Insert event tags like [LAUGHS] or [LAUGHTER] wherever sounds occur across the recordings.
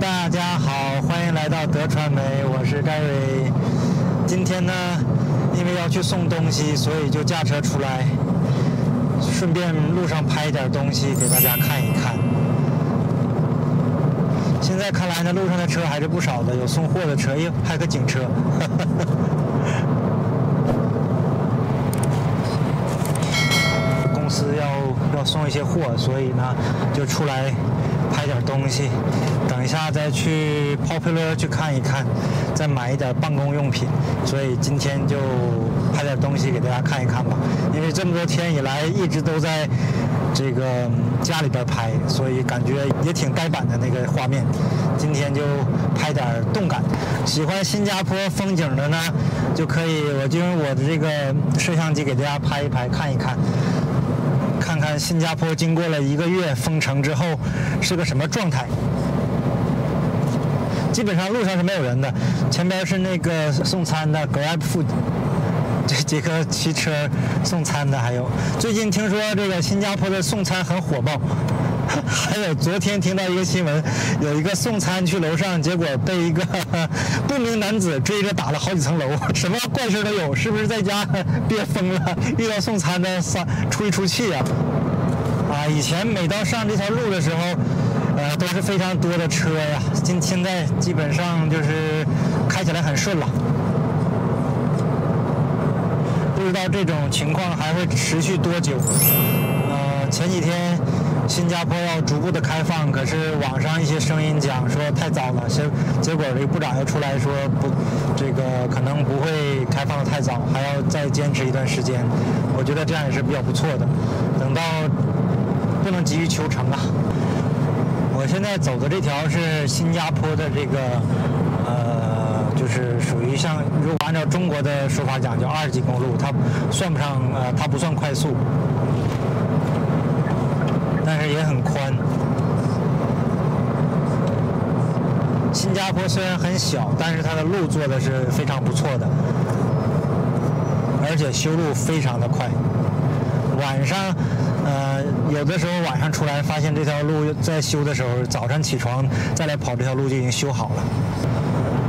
大家好，欢迎来到德传媒，我是盖瑞。今天呢，因为要去送东西，所以就驾车出来，顺便路上拍一点东西给大家看一看。现在看来呢，路上的车还是不少的，有送货的车，哎，还有个警车。[LAUGHS] 公司要要送一些货，所以呢，就出来拍点东西。等一下再去 Popular 去看一看，再买一点办公用品。所以今天就拍点东西给大家看一看吧。因为这么多天以来一直都在这个家里边拍，所以感觉也挺呆板的那个画面。今天就拍点动感。喜欢新加坡风景的呢，就可以我就用我的这个摄像机给大家拍一拍，看一看。新加坡经过了一个月封城之后是个什么状态。基本上路上是没有人的，前边是那个送餐的 Grab Food，这几个骑车送餐的，还有最近听说这个新加坡的送餐很火爆，还有昨天听到一个新闻，有一个送餐去楼上，结果被一个 [LAUGHS] 不明男子追着打了好几层楼，什么怪事都有，是不是在家憋疯了？遇到送餐的撒出一出气、啊？以前每到上这条路的时候。呃，都是非常多的车呀，今现在基本上就是开起来很顺了。不知道这种情况还会持续多久？呃，前几天新加坡要逐步的开放，可是网上一些声音讲说太早了，结结果这个部长又出来说不，这个可能不会开放的太早，还要再坚持一段时间。我觉得这样也是比较不错的。等到不能急于求成啊。我现在走的这条是新加坡的这个，呃，就是属于像如果按照中国的说法讲，叫二级公路，它算不上，呃，它不算快速，但是也很宽。新加坡虽然很小，但是它的路做的是非常不错的，而且修路非常的快。晚上。有的时候晚上出来发现这条路在修的时候，早上起床再来跑这条路就已经修好了。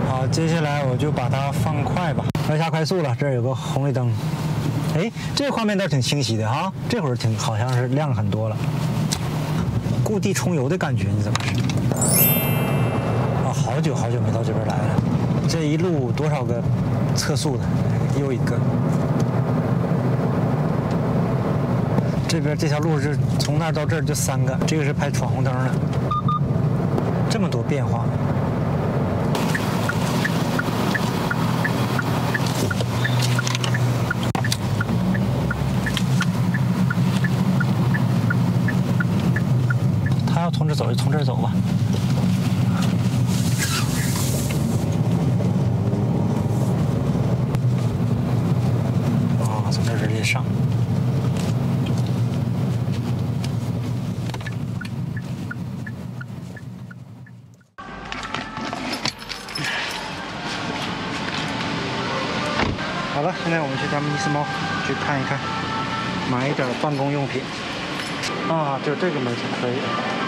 好，接下来我就把它放快吧，要下快速了。这儿有个红绿灯，哎，这个画面倒是挺清晰的哈，这会儿挺好像是亮很多了。故地重游的感觉，你怎么是？啊，好久好久没到这边来了，这一路多少个测速的，又一个。这边这条路是从那儿到这儿就三个，这个是拍闯红灯的，这么多变化。他要从这走就从这走吧。好了，现在我们去咱们伊斯猫去看一看，买一点办公用品。啊，就这个门是可以的。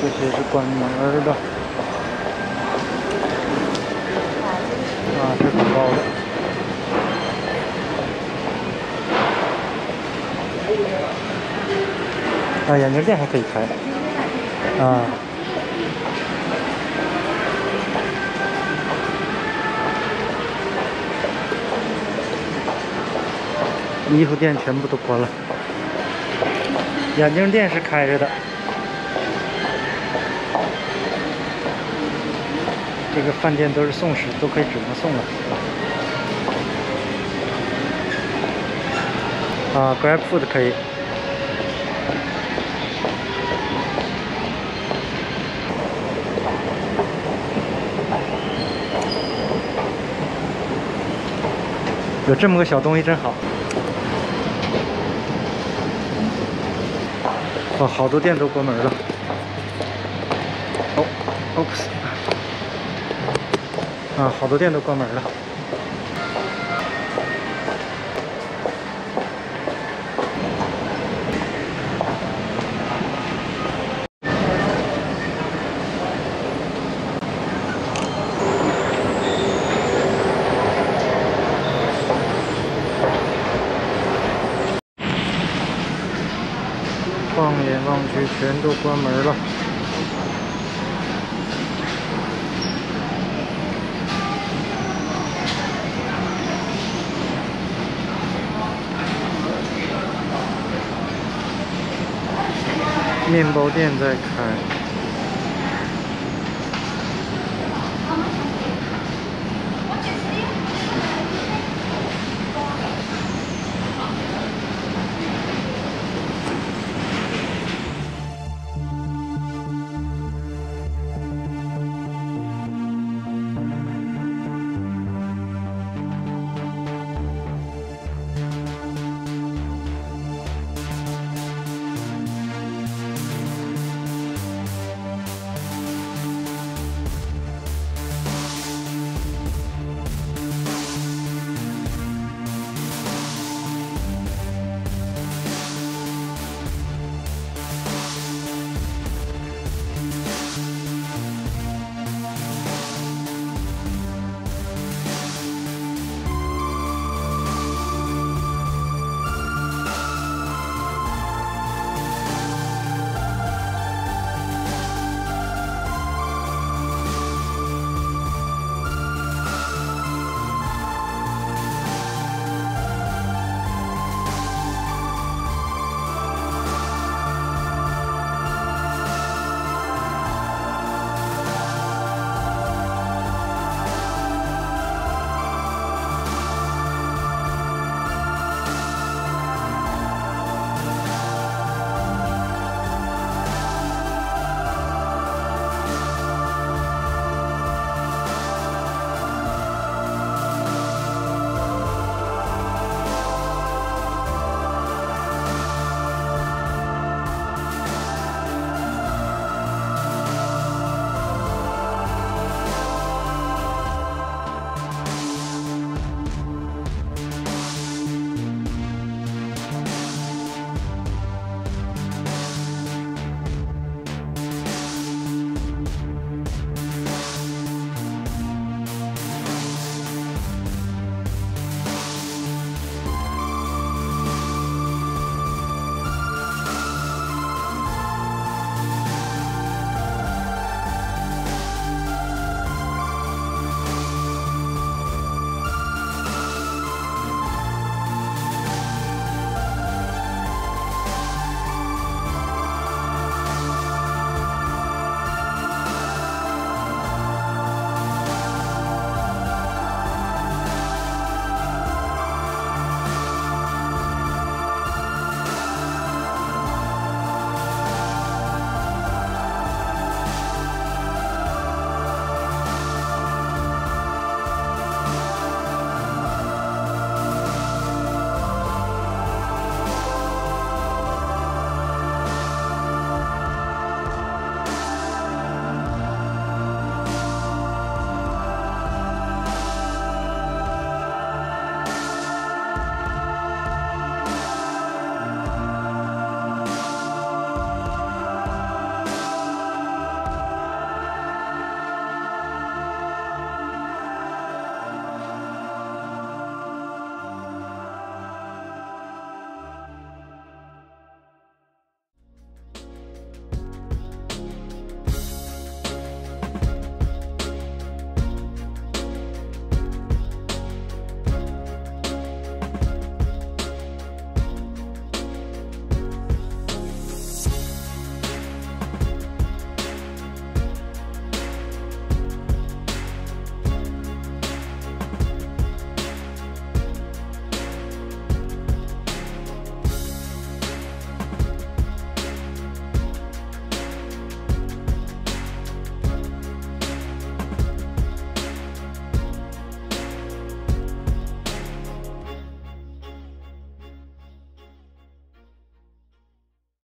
这些是关门的。啊，这挺高的。啊，眼镜店还可以开。啊。衣服店全部都关了，眼镜店是开着的。这个饭店都是送食，都可以只能送了。啊，Grab Food 可以。有这么个小东西真好。哇，好多店都关门了。哦，oops，啊，好多店都关门了。放眼望去，全都关门了。面包店在开。